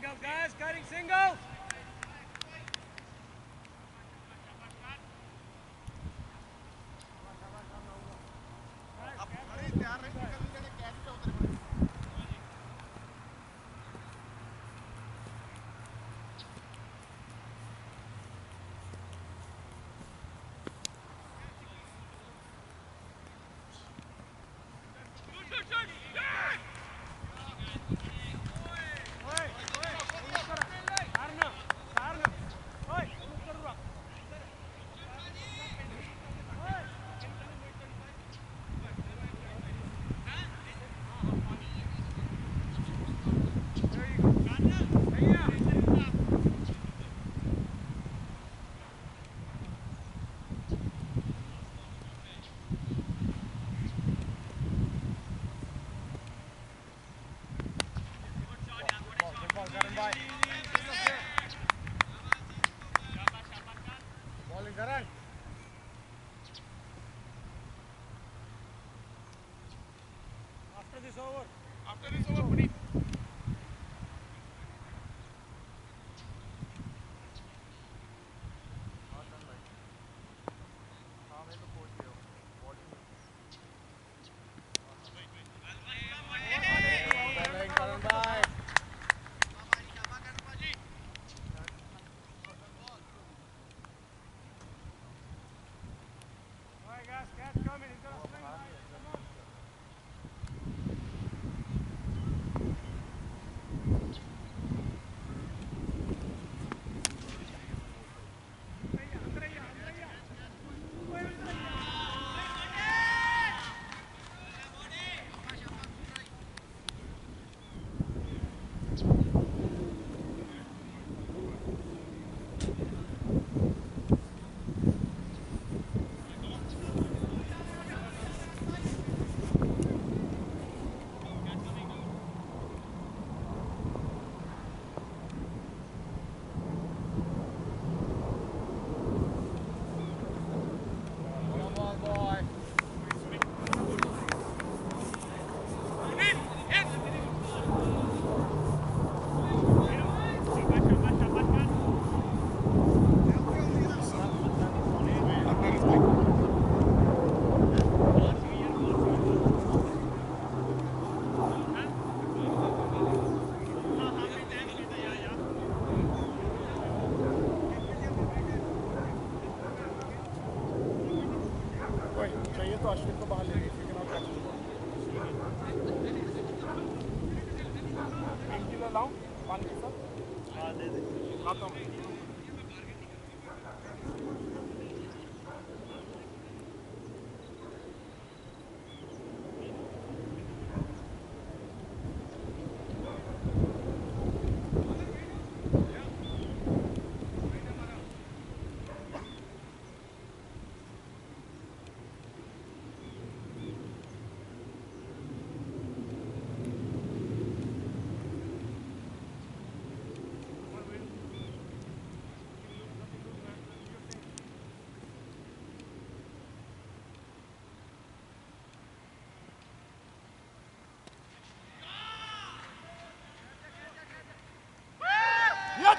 Singles, guys, cutting singles. Sarna,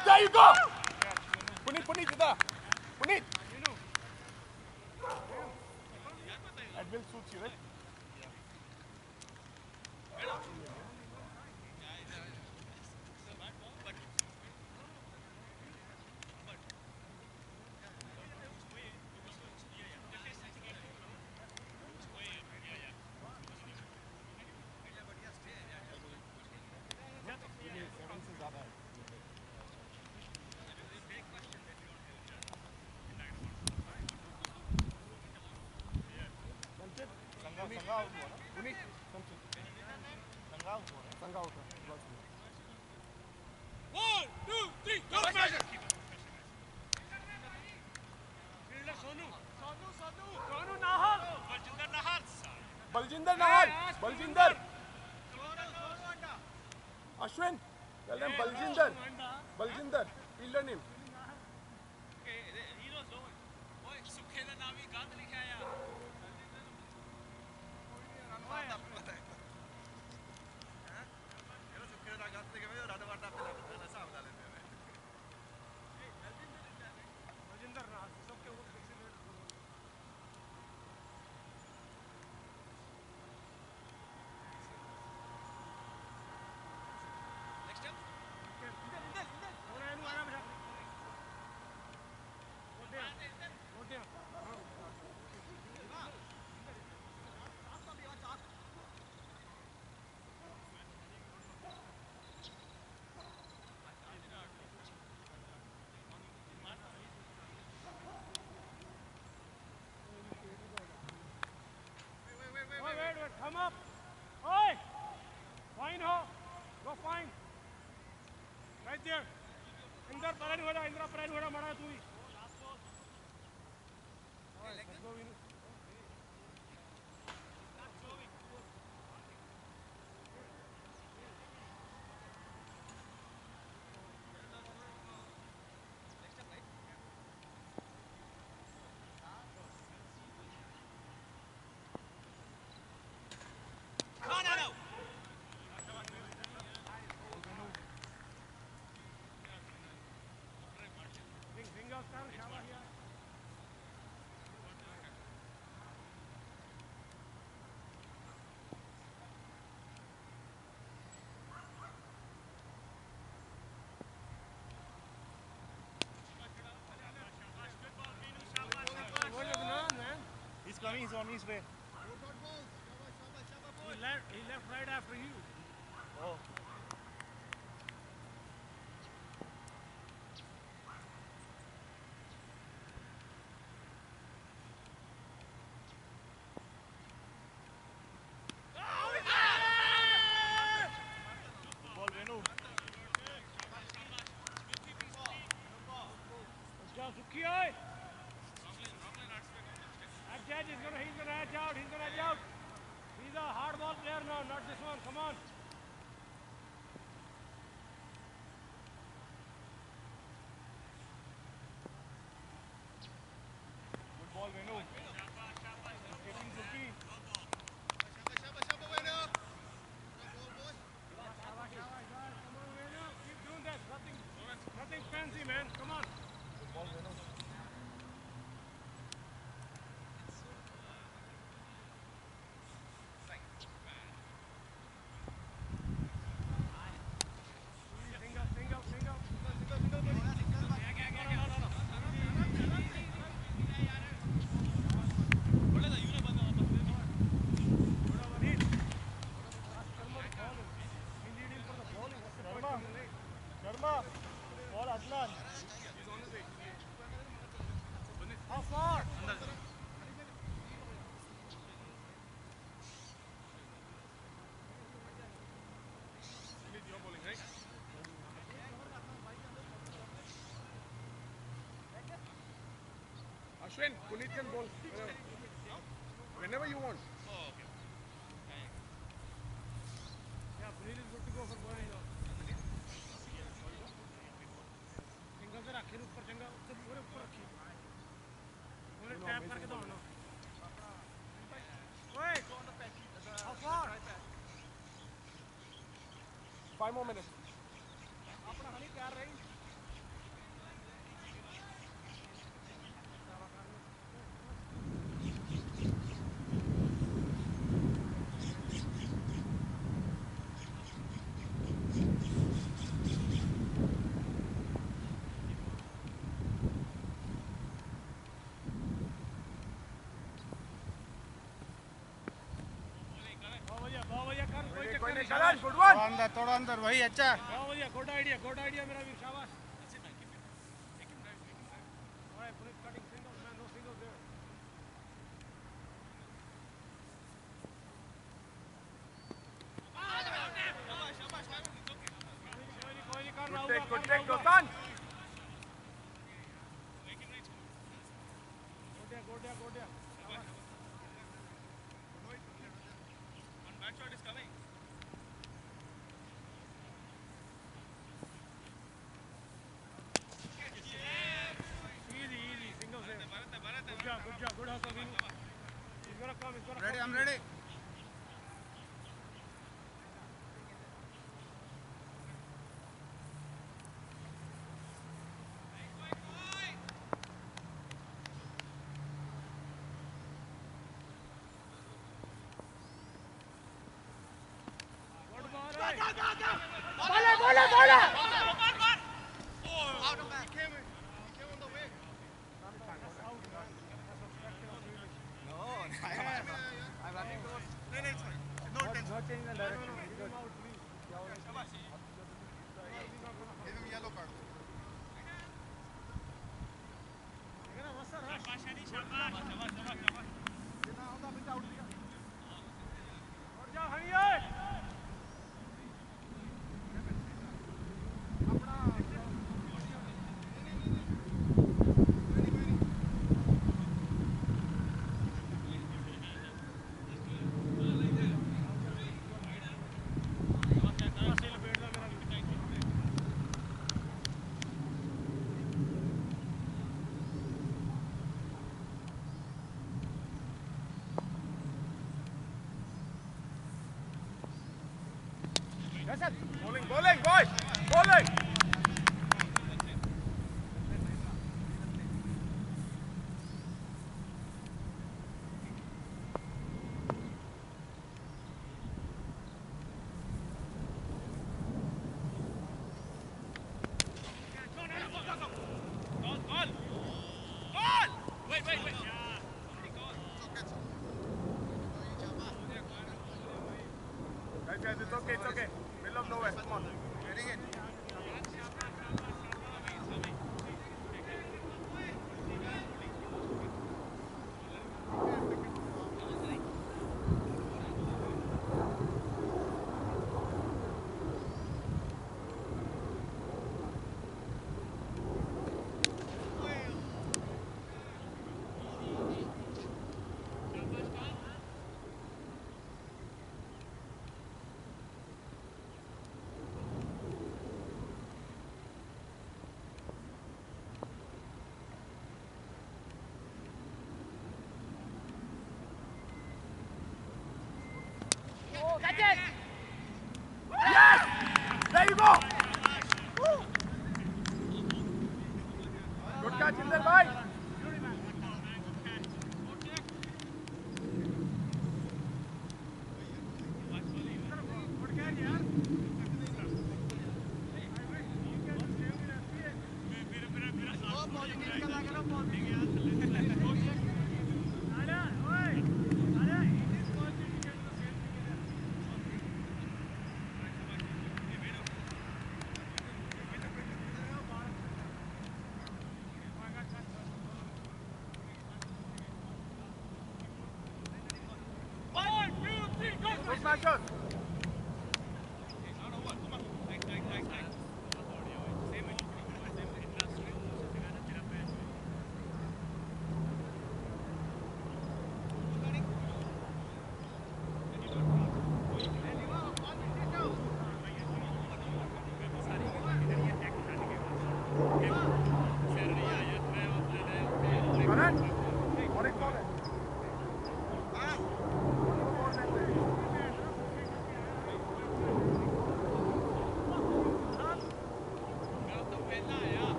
Back, there you go! Punit, punit, Sita. Punit! That will suit you, right? Sangalzo, né? Bonito. Sangalzo, né? Sangalzo. One, two, three, go! Vai, vai, Sonu. Sonu, Sonu. Sonu Nahal. Baljinder Nahal. Baljinder Nahal. Baljinder. Ashwin. Tell them Baljinder. Baljinder. Field name. Point right there Indra parade हो रहा Indra parade हो रहा मरा तू ही। Coming. He's on his way. He left, he left right after you. Oh. Venu. Judge is gonna, he's gonna edge out, he's gonna edge out. He's a hard ball player now, not this one. Come on. Good ball, Venu. Escaping Suki. Come on, Venu. Keep doing that. Nothing, nothing fancy, man. Come on. Good ball, Venu. Single, single, single. Sharma. Sharma. Ball, Adnan. How far? Ashwin, Puneet can bowl. Whenever you want. Yeah, Puneet is good to go for bowling now. Single से रखे ऊपर चंगा उससे पूरे ऊपर रखी पूरे tap करके दौड़ना ओए how far Five more minutes. अंदर थोड़ा अंदर वही अच्छा। बढ़िया गुड आइडिया गुड आइडिया मेरा भी शाबाश। Ready. I'm ready Good ball, hey. Change the direction it's okay, it's okay. Middle of nowhere. Come on. Yes!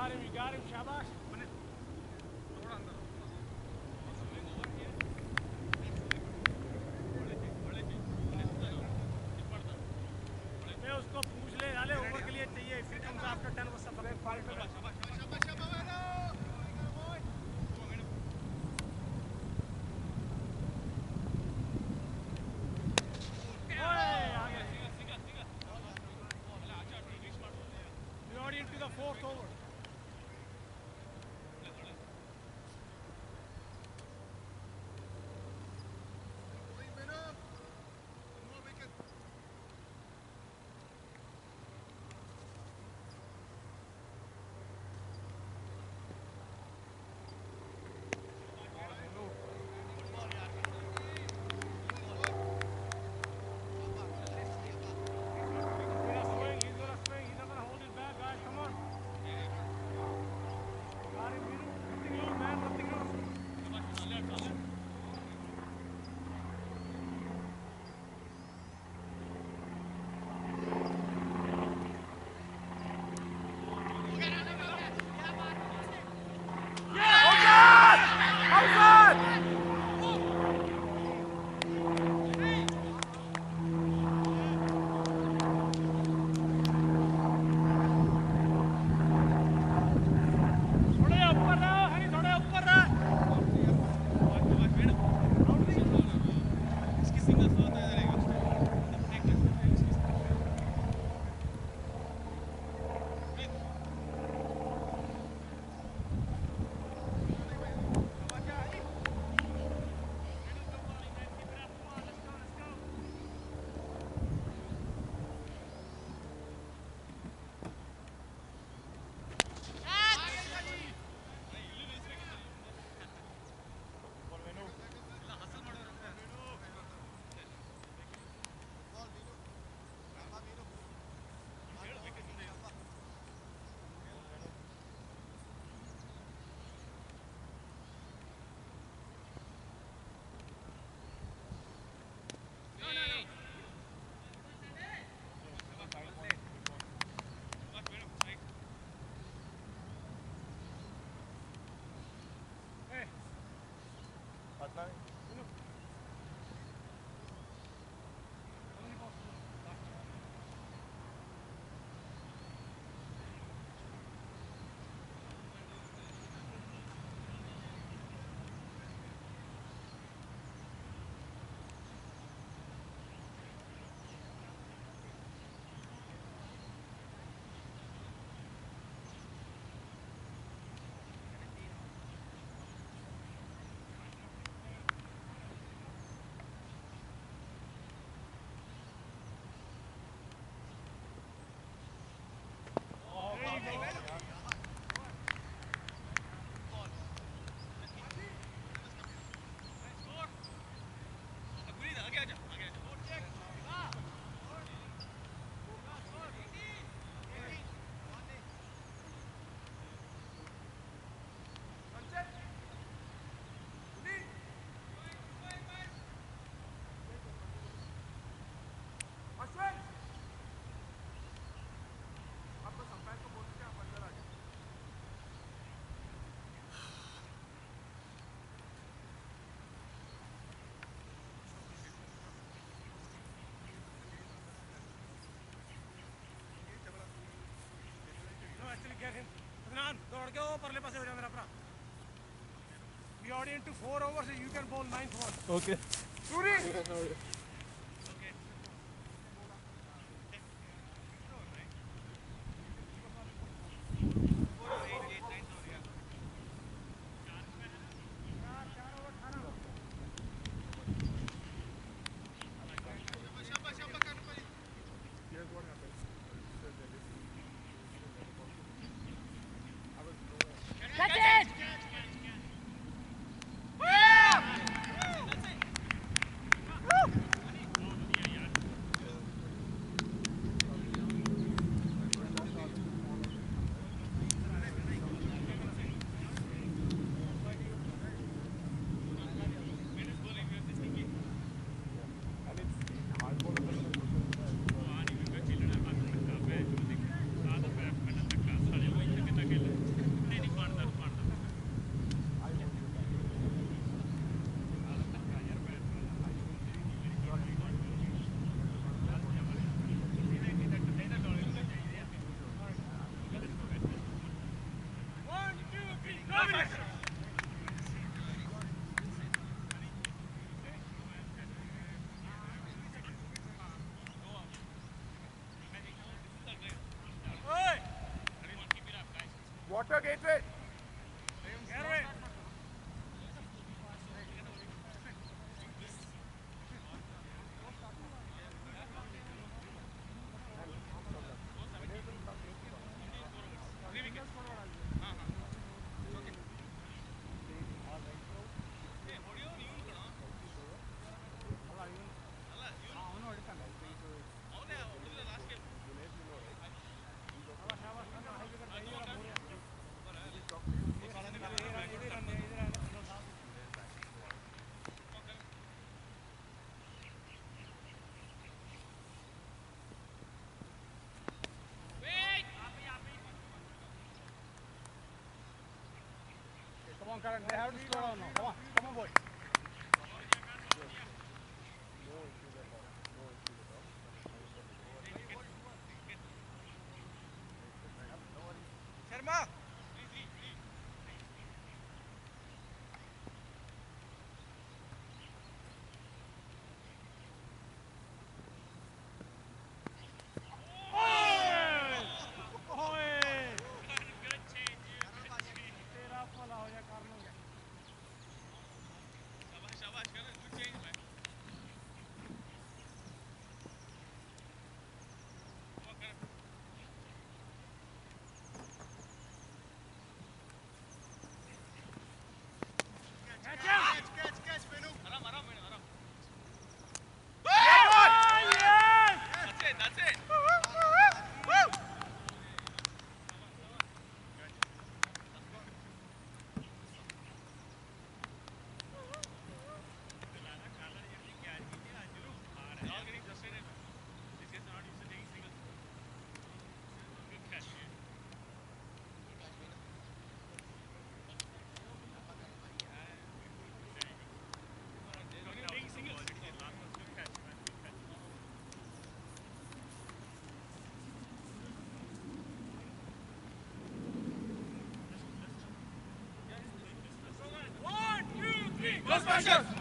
got him, you got him, Shabash. Sinan, दौड़ के वो परले पासे हो जा मेरा भरा We are into 4 overs so you can bowl 9th one. Okay. Suri! Water gateway! On, Karen. They haven't slow down now. Come on. Come on, boy. Sharma! Los, Mannschaft!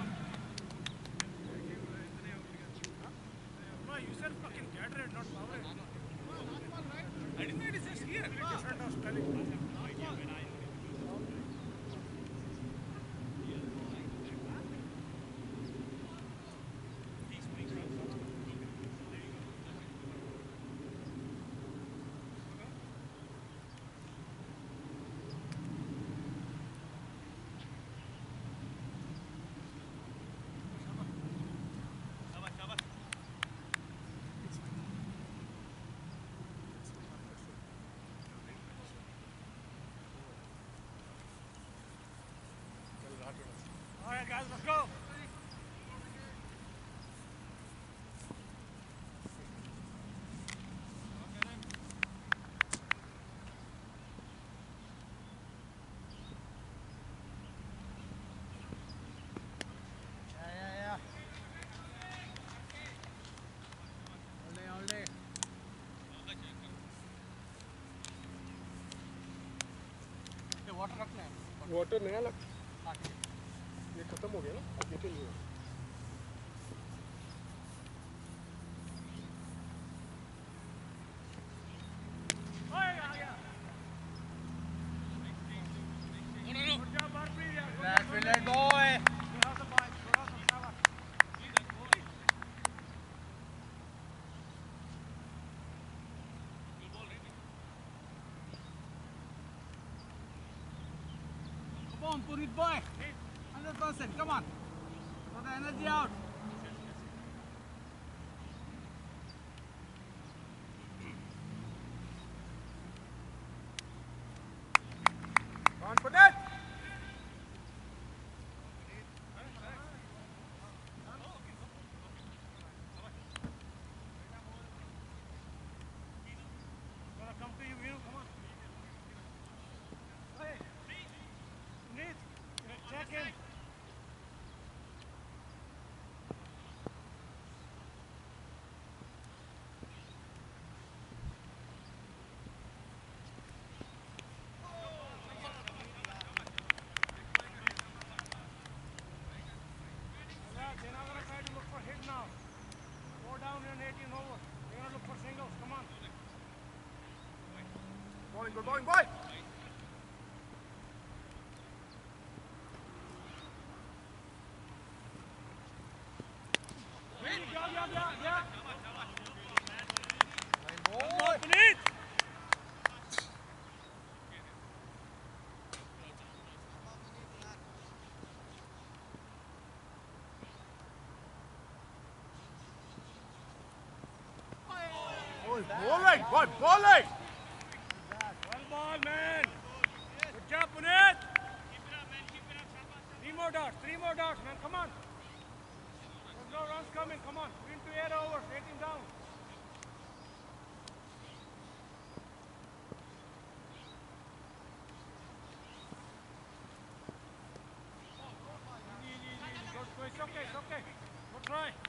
Water नया लग ये खत्म हो गया ना? अब ये तो नहीं detail Pump, put it boy. 100%, come on. Put the energy out. Confident. good going, boy. Yeah, yeah, yeah, yeah. okay, it's okay. We'll try.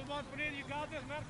Alban Pernille, you got this, man.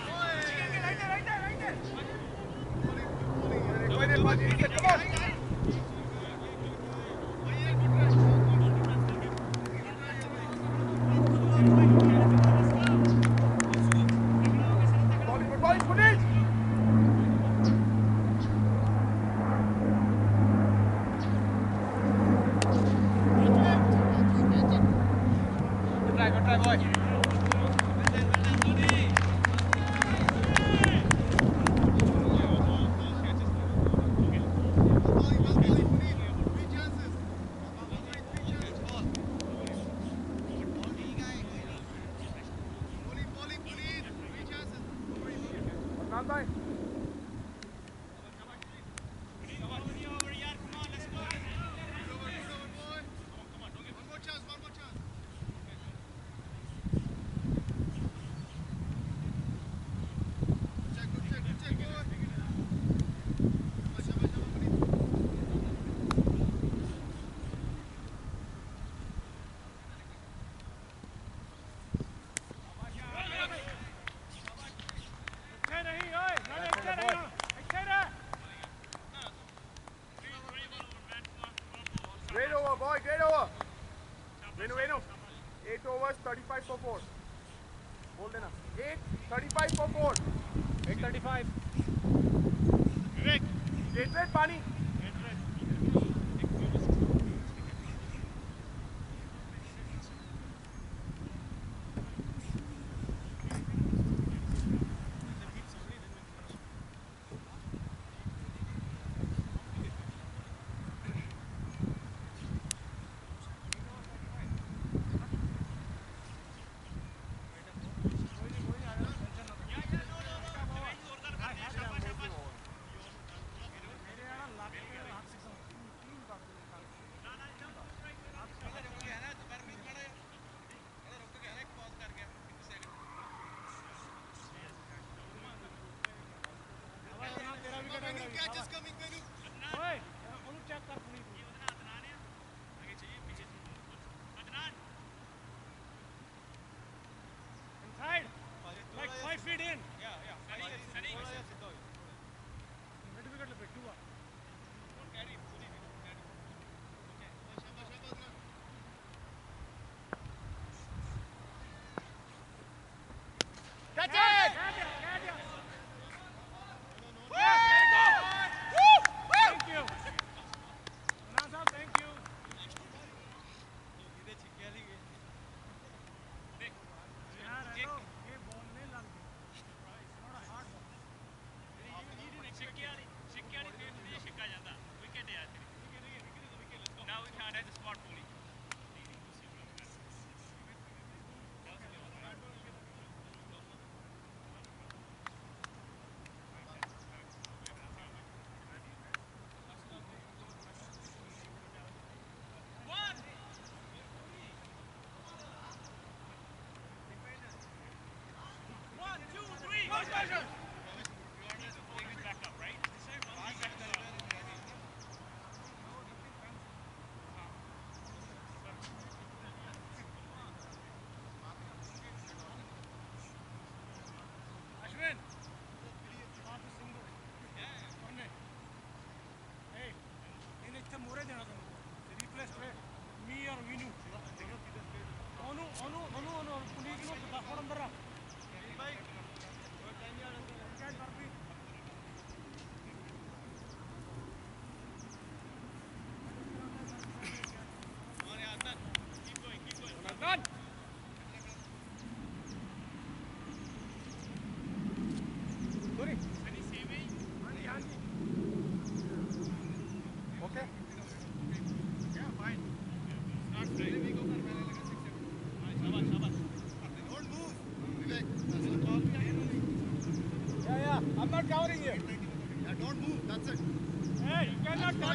catch is coming, Venu.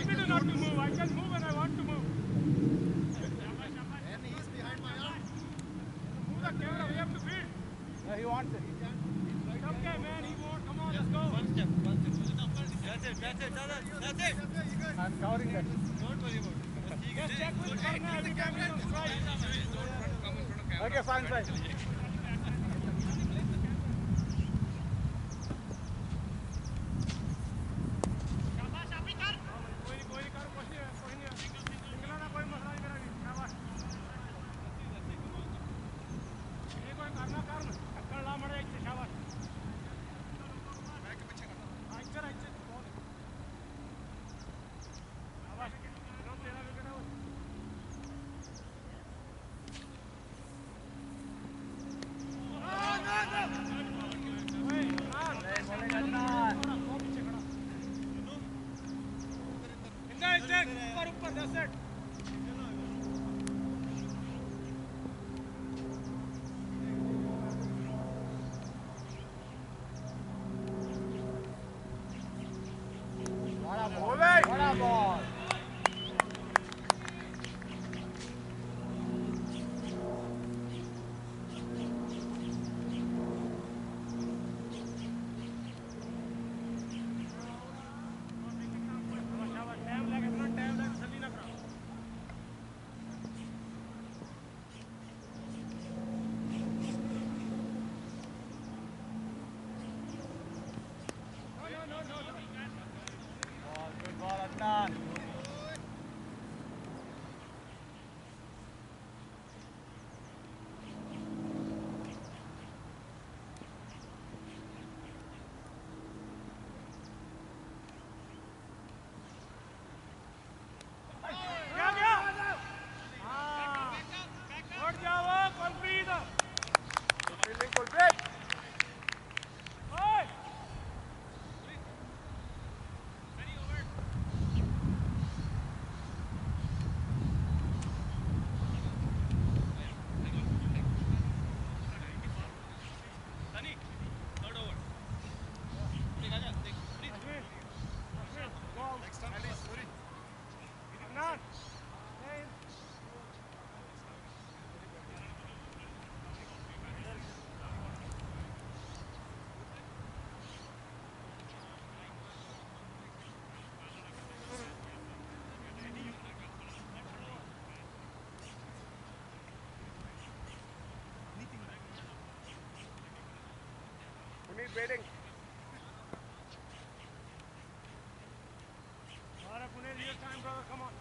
Me to not to move. I can move when I want to move. Then he is behind my arm. Move the camera. We have to feed. He wants it. Man. He. Come on, let's go. It, that's it, that's it. I'm covering it. Just check with Karna every time he goes right. Okay, fine, fine. Batting Mara Punel, your time, brother. Come on.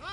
No!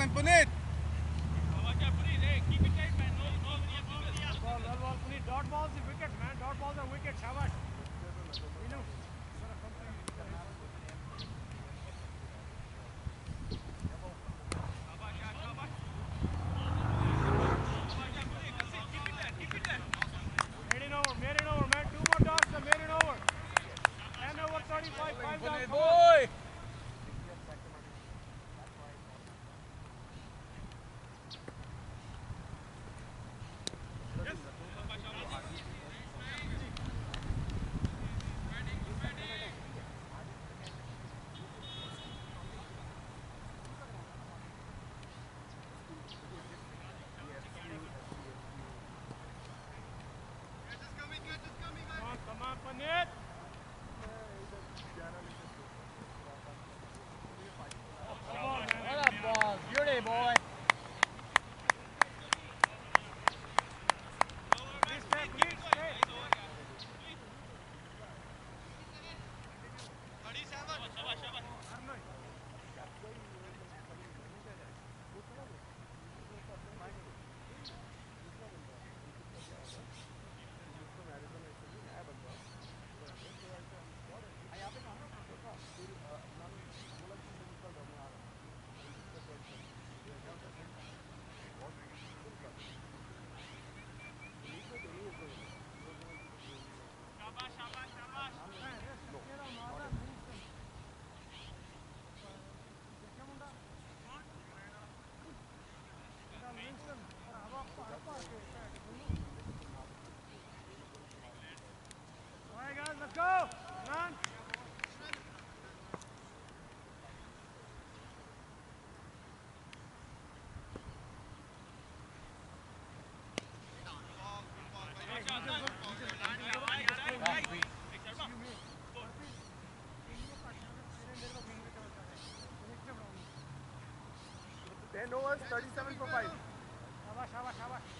Pangan punit! 10 overs, 37 for 5. Shabash, shabash, shabash.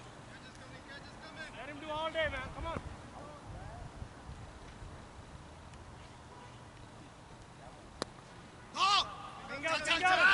Let him do all day, man. Come on. Go! Finger, finger.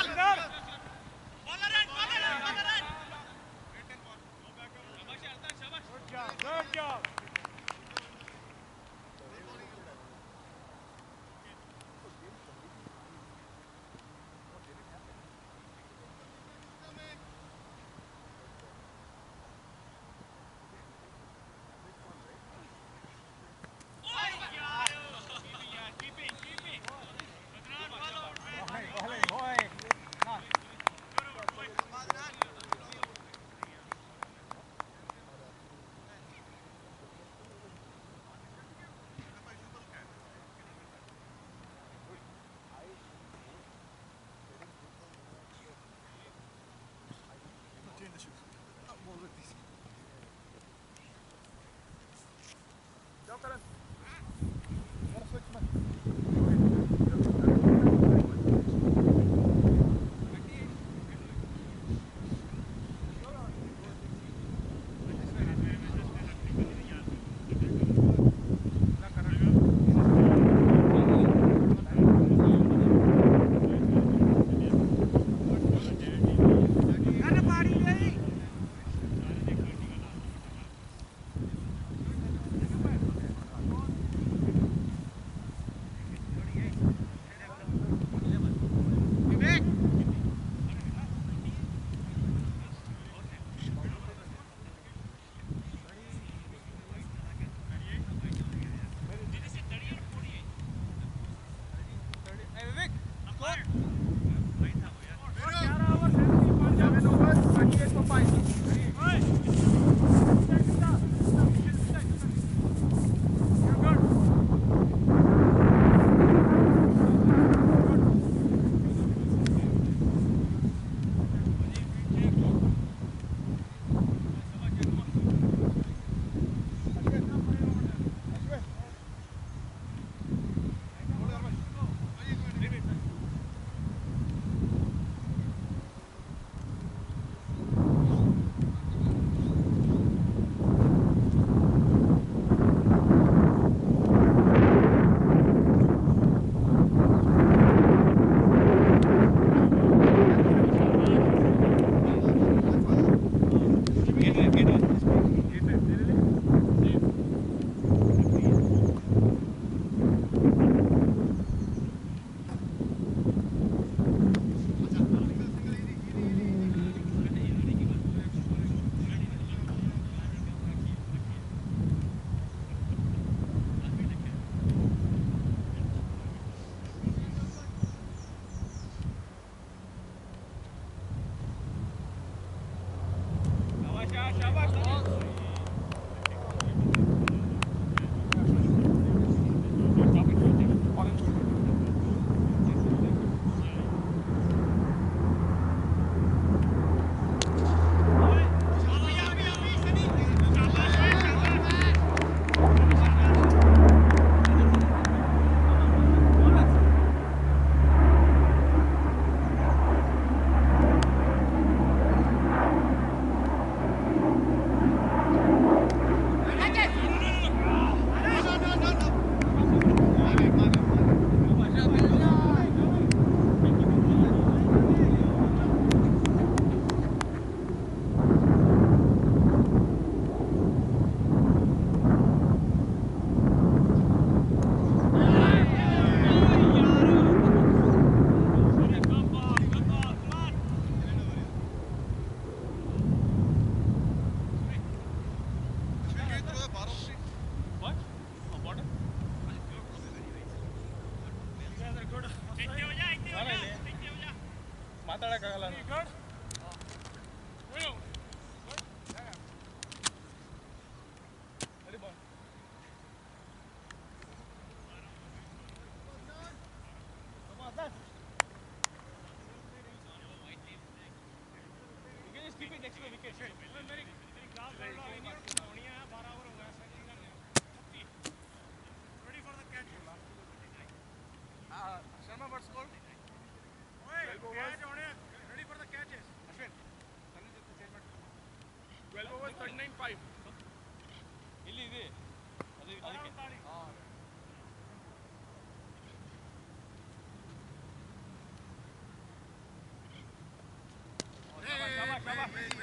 Come on, come on.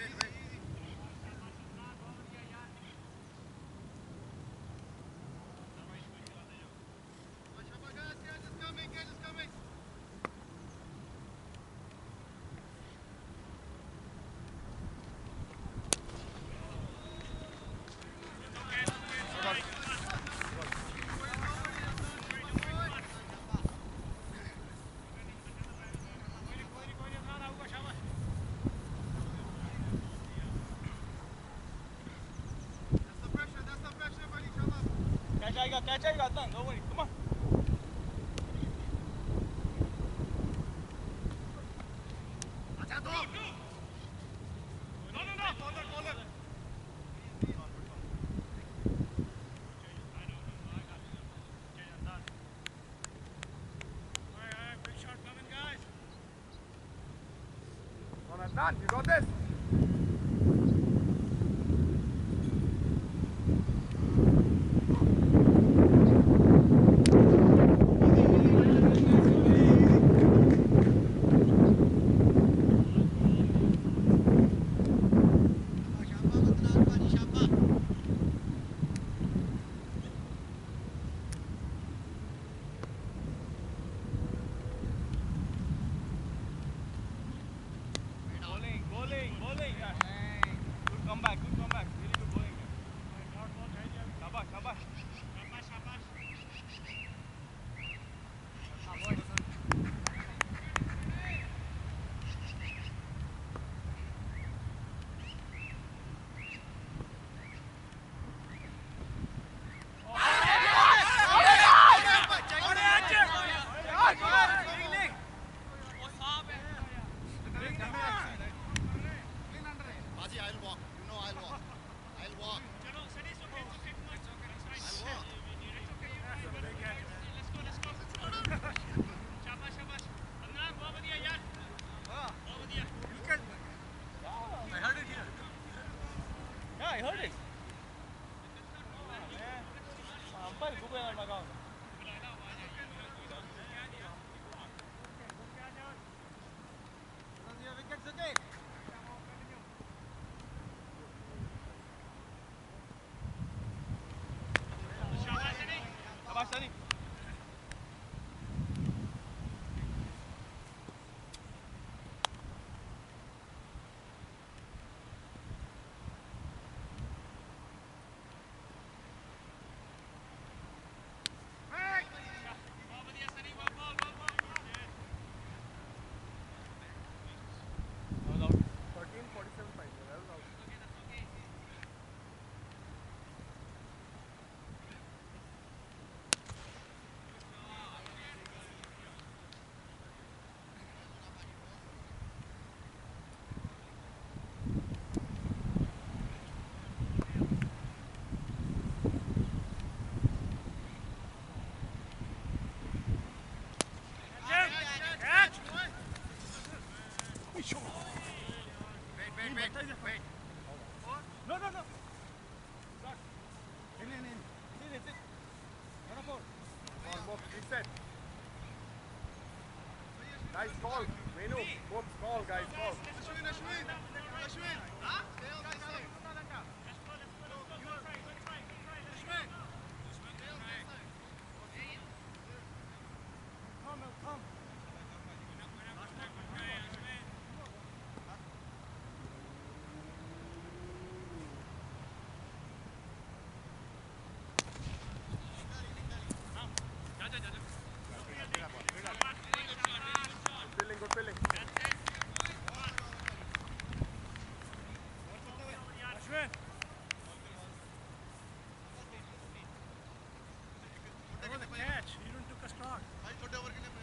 जाएगा क्या जाएगा आता नौ minute कमा wait, wait. No, no, no. Back. In, in, in. In, in, in. One more. One more. Reset. Guys, call. Menu. Call, guys, call. Ashwin, Ashwin. Ashwin. Huh? Stay on the side. Catch! You don't took a stock. I'll go over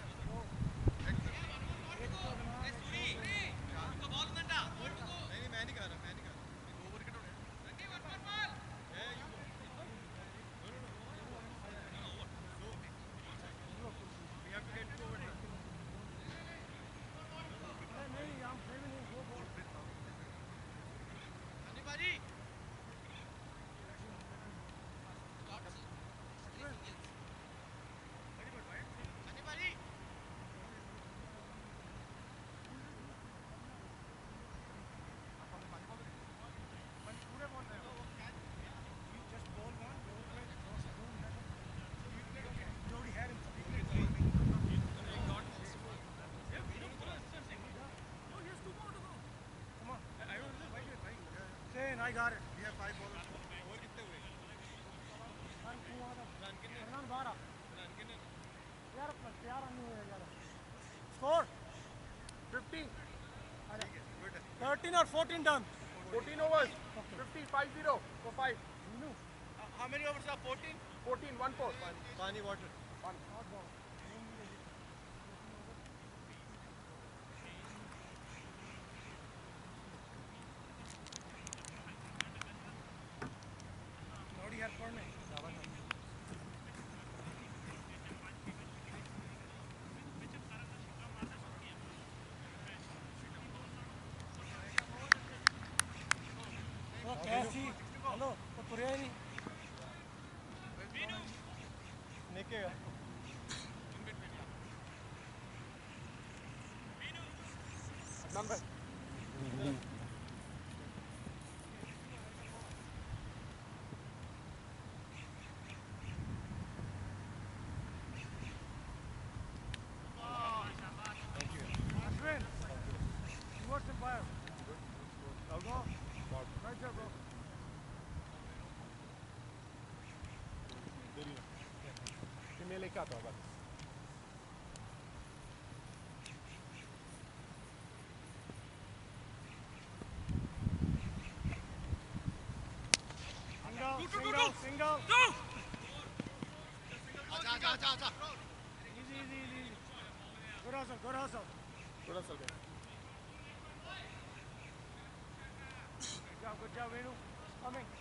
I got it. We have five bowlers. और कितने हुए? Run कुआ था. Run कितने? Run बारह. Run कितने? यार अपना प्यार नहीं हुआ यार. Score. Fifteen. अरे. Thirteen or fourteen done. Fourteen overs. Fifty five zero for five. How many overs are fourteen? Fourteen one four. Pani water. कैसी हेलो तो कि मैं लेके आता हूँ बस single single single आजा आजा आजा easy easy easy easy good hustle good hustle थोड़ा सा दे good job good job Venu coming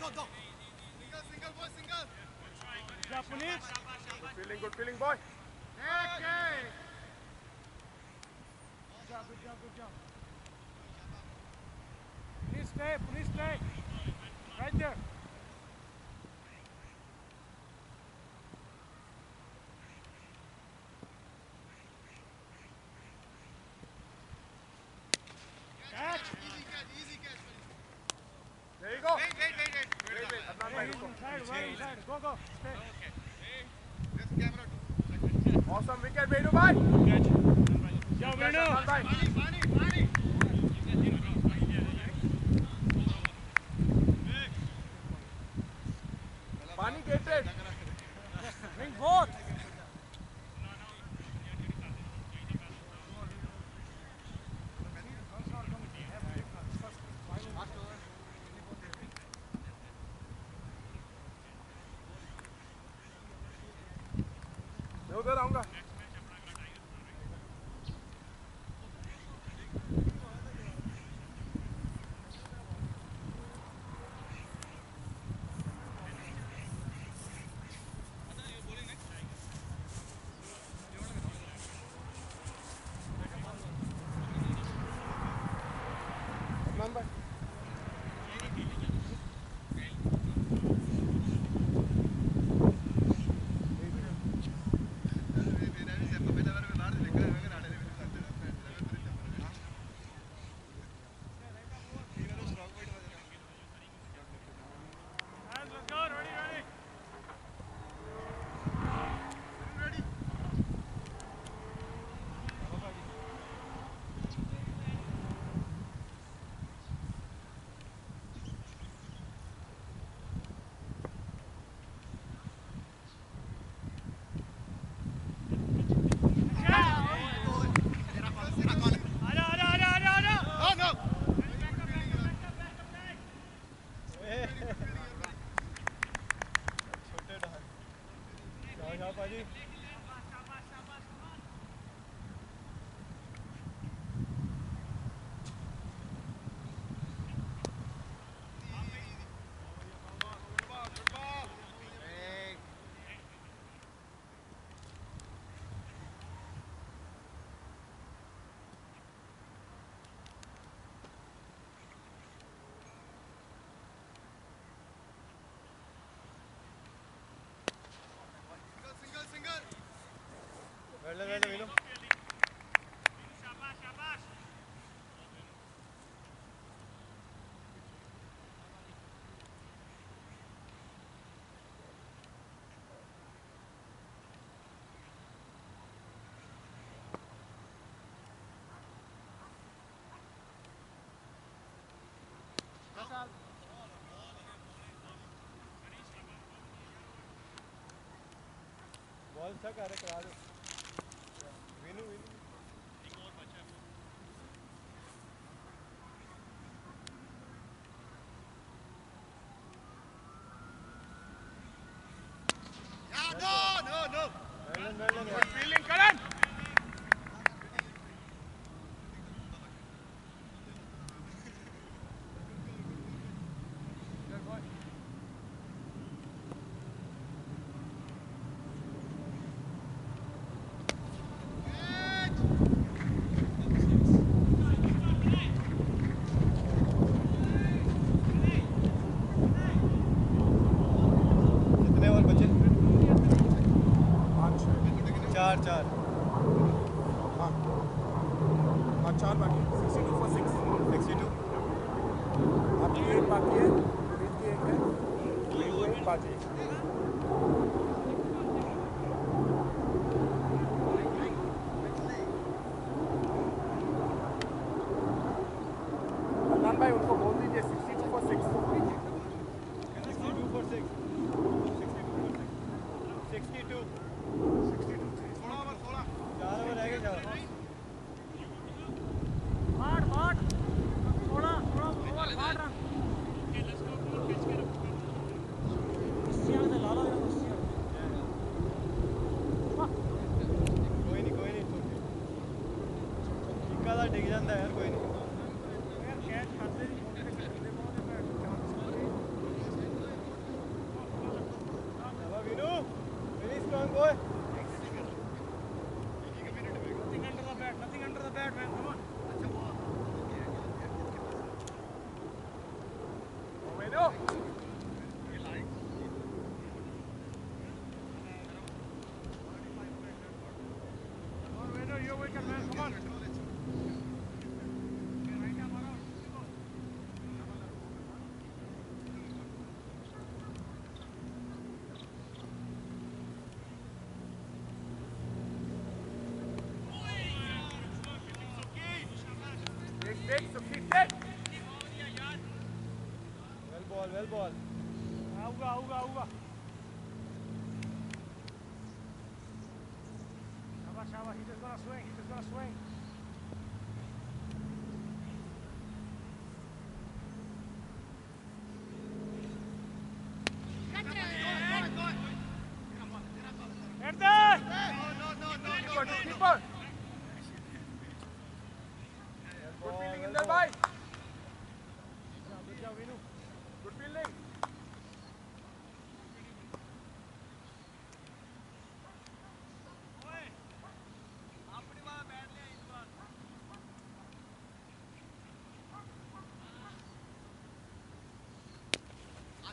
go go go go single single boy single Japanese Good feeling, good feeling, boy. Okay. Good job, good job, good job. Please stay, please stay. Right there. Catch. easy catch easy catch There you go. wait wait wait wait Wait, wait. Adnan Hey, bhai, he's रुको. inside, right inside. Go, go. Stay. this camera too Awesome wicket, Venu bhai. Yo, Yes, Dale, dale, velo. Bola sacar, é claro. No, no, no. Feeling, Karan.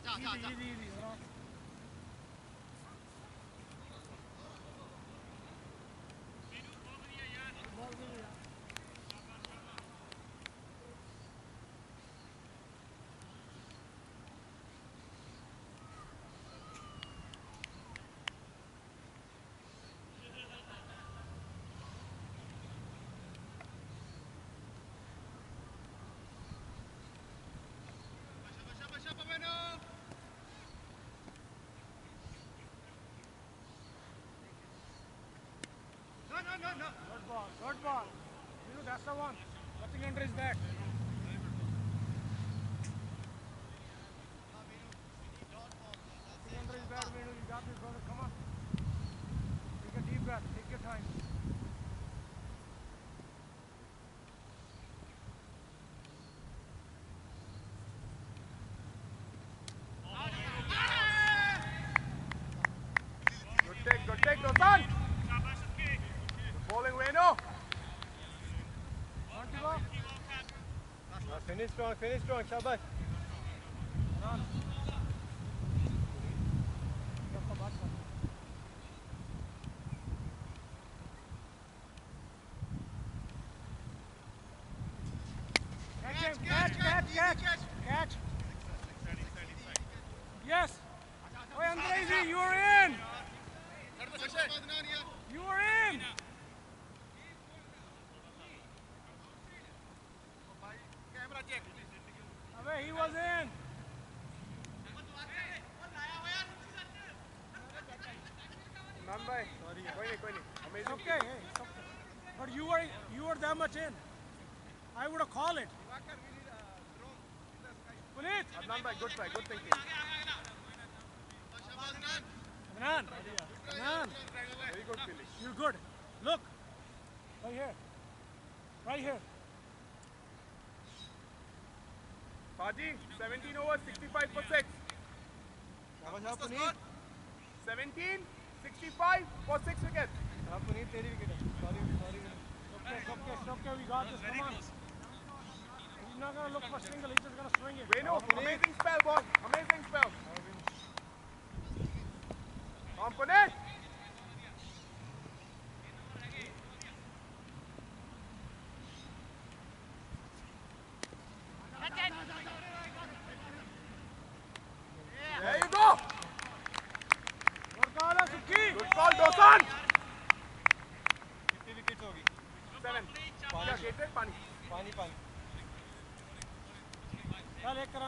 下下下。no, no, no. Short ball, short ball. You know, that's the one. Nothing under is that. Finish strong, finish strong, Shabbat. was in. Mumbai. Sorry. Amazing. Okay, hey. But you were you were that much in. I would have called it. Pulit. Mumbai. bhai, good try, good thinking. Adnan. Adnan. Very good feeling. You're good. Look. Right here. Right here. Faji 17 overs 65 for 6 शाबाश हाँ Puneet 17 65 for 6 wickets हाँ पुनीत तेरी wicket है sorry sorry Okay, it's okay, it's okay. We got this. Come on. He's not gonna look for single. He's just gonna swing it. Venu amazing spell boy amazing spell Come Puneet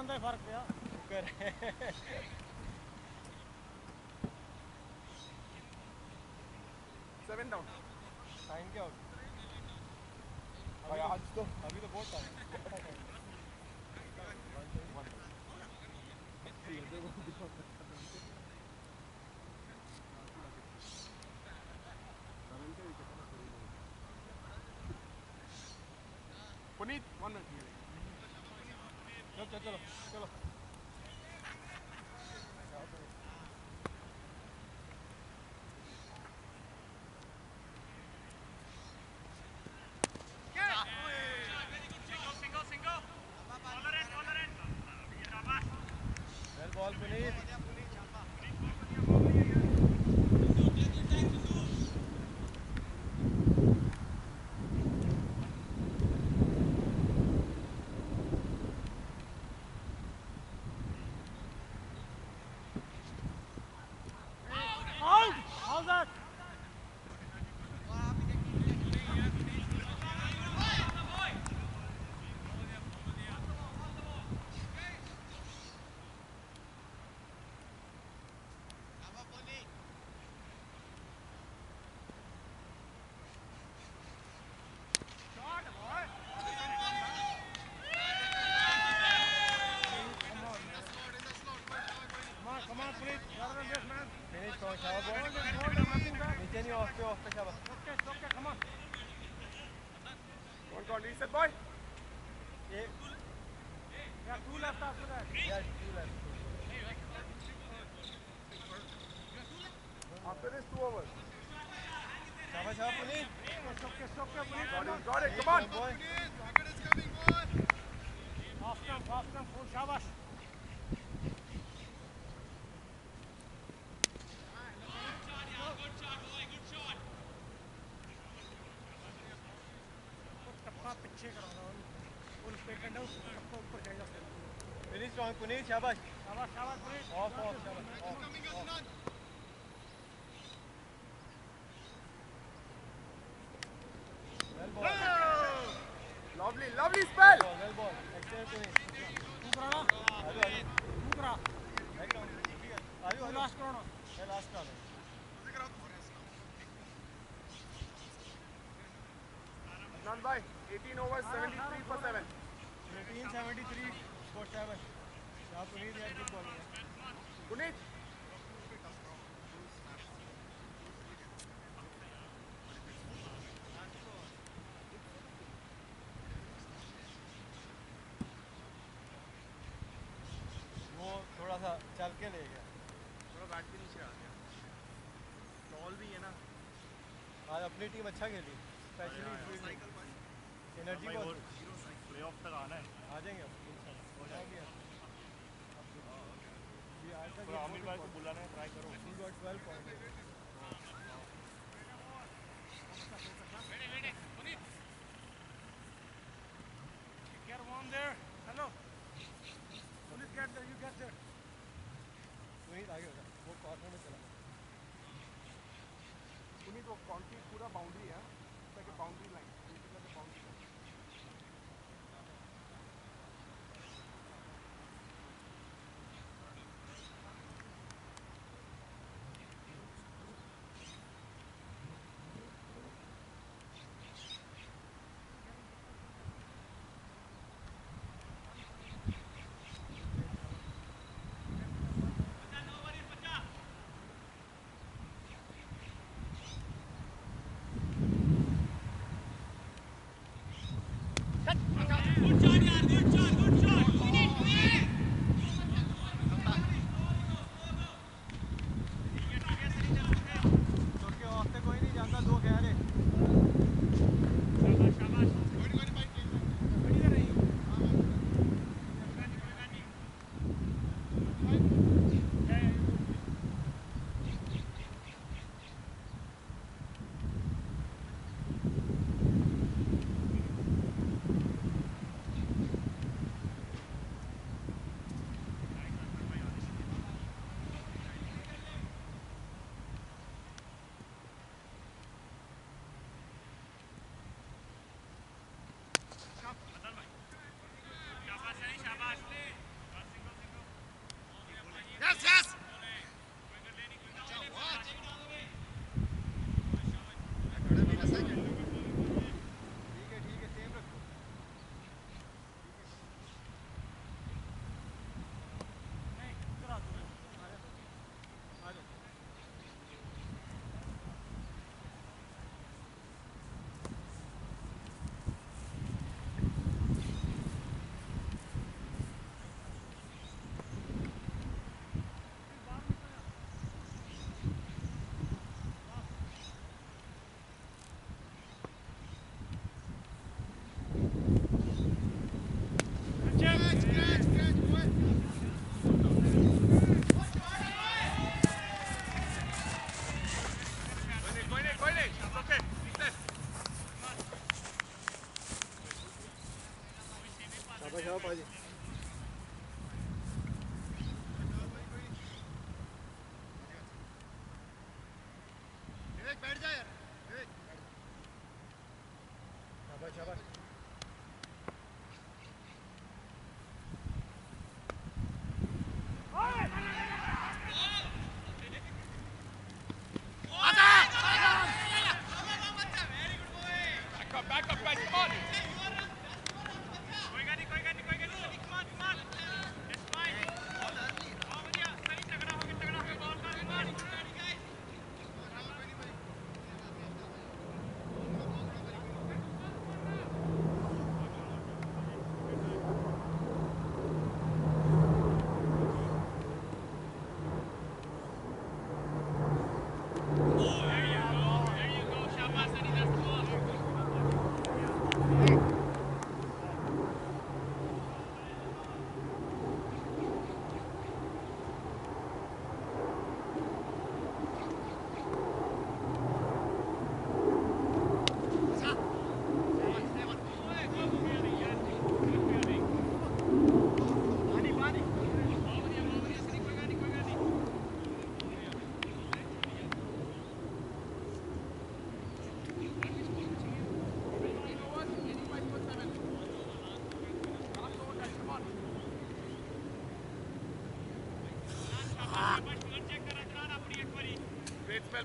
ਦਾ ਹੀ ਫਰਕ ਪਿਆ शुक्र Seven down. Time क्या होगा भाई आज तो अभी तो बहुत time Puneet, one minute. 掉掉了掉了 Continue off, throw off the come on. Go on, go on, full shabash. शाबाश शाबाश शाबाश पुलिस ऑफ़ ऑफ़ शाबाश Lovely, lovely spell. Well ball, well ball. Excellent. Kukra, Kukra. Are you last corner? Last corner. Adnan bhai, 18 over 73 for 7. 18 73 for 7. Puneet. वो थोड़ा सा चल के ले गया थोड़ा बैट के नीचे आ गया बॉल भी है ना आज अपनी टीम अच्छा खेली स्पेशली एनर्जी बहुत प्लेऑफ तक आना है आ जाएँगे अब हो जाएँगे ये आज तक थोड़ा आमिर भाई को बुलाना है ट्राई करो he got 12 points Get one there. Hello. Please get there. You get there. Puneet आगे हो जा वो कॉर्नर में चला पुनीत वो कॉन्क्रीट पूरा बाउंड्री बैठ जाए।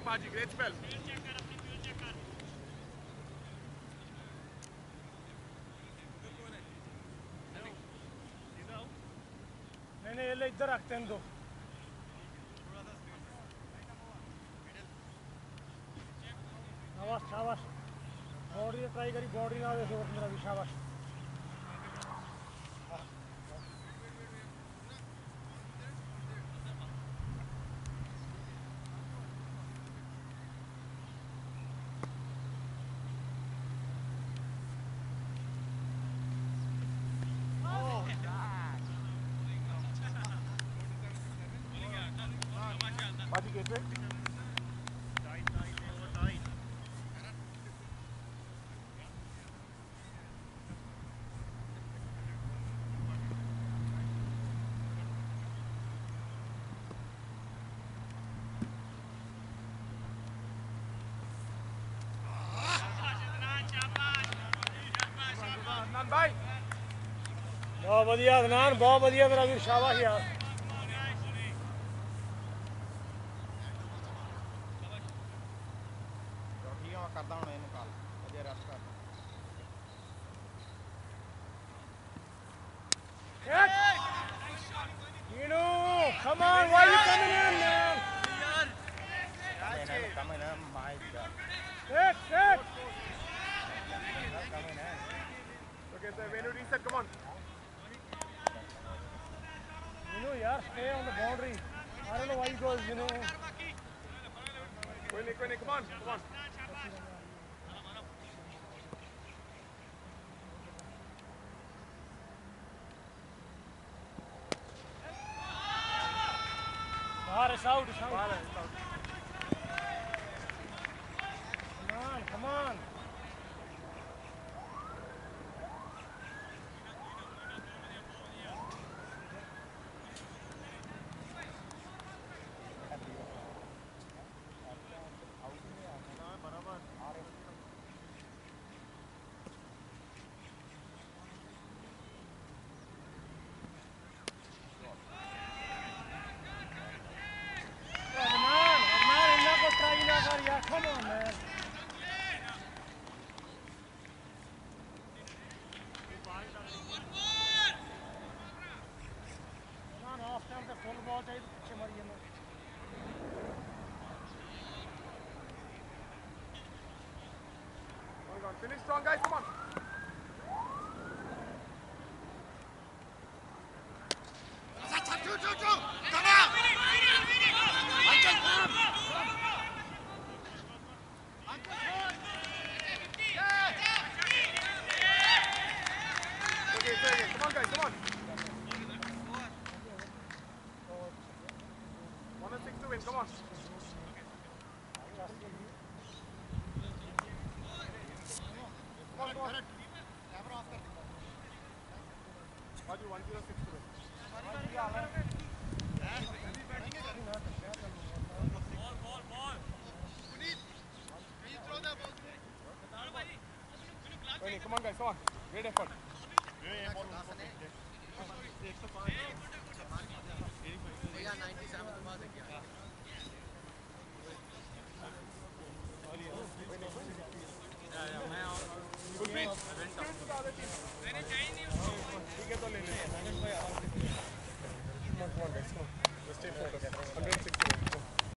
Paji, great नहीं ये ले इधर रखते हैं दो शाबाश शाबाश बॉडी ट्राई करी बॉडी ना दे ਬਹੁਤ ਵਧੀਆ ਅਗਨਾਨ ਬਹੁਤ ਵਧੀਆ ਮੇਰਾ ਵੀਰ ਸ਼ਾਬਾਸ਼ ਯਾਰ ਕਰਦਾ ਹੁਣ ਇਹਨੂੰ ਕਾਲ ਵਧੀਆ ਰੈਸਟ ਕਰ Gino, come on, why are you coming in, man? Coming in, my God. Sit, sit. Okay, so when you reset, come on. Gino, yaar, stay on the boundary. I don't know why he goes, you know. Koine, Koine, come on, come on. Bahar, it's out, it's out. Finish strong, guys, come on. Come on guys, come on. Great effort.